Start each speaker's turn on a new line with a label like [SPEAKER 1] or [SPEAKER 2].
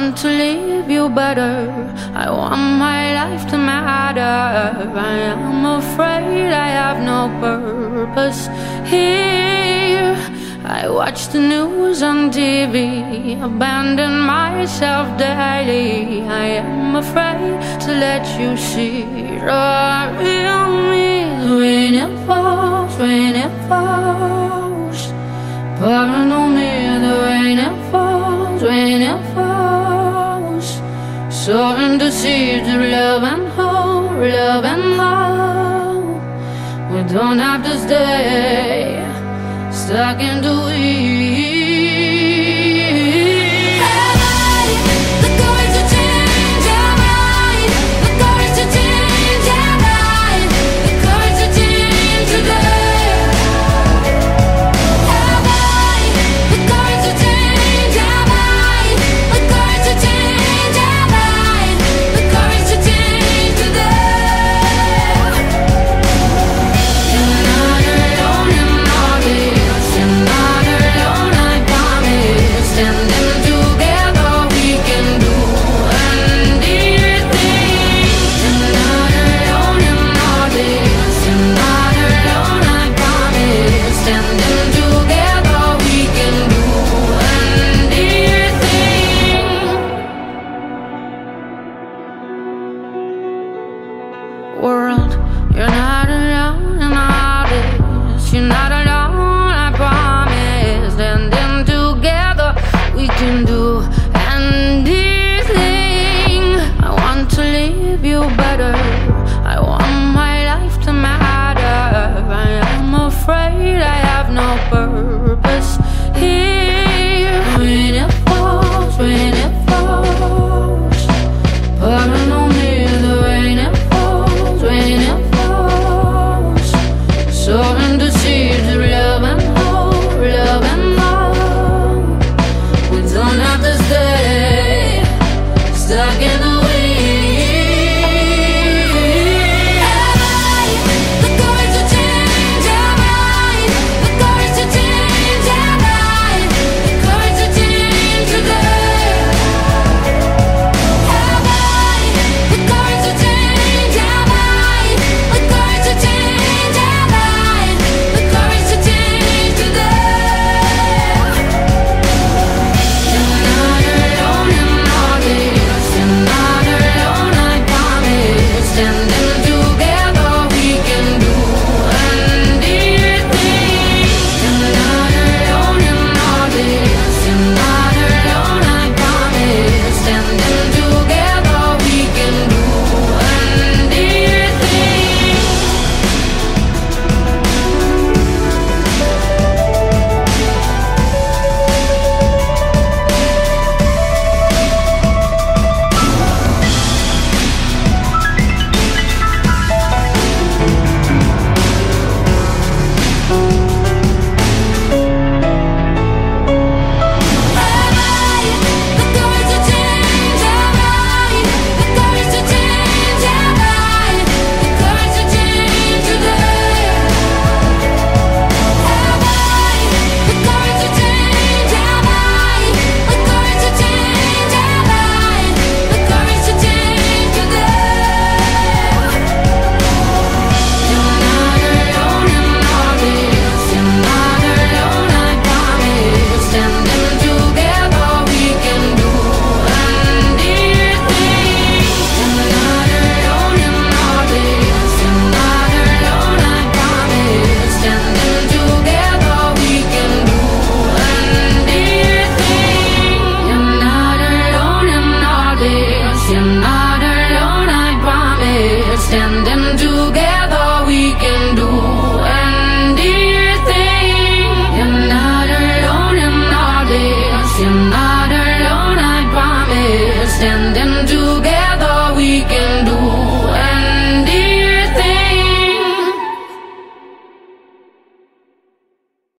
[SPEAKER 1] want to leave you better. I want my life to matter. I am afraid I have no purpose here. I watch the news on TV, abandon myself daily. I am afraid to let you see the real me. When it falls, when it falls, pouring on me, the rain it falls, when it falls. The seeds of love and hope, love and hope. We don't have to stay stuck in the weeds.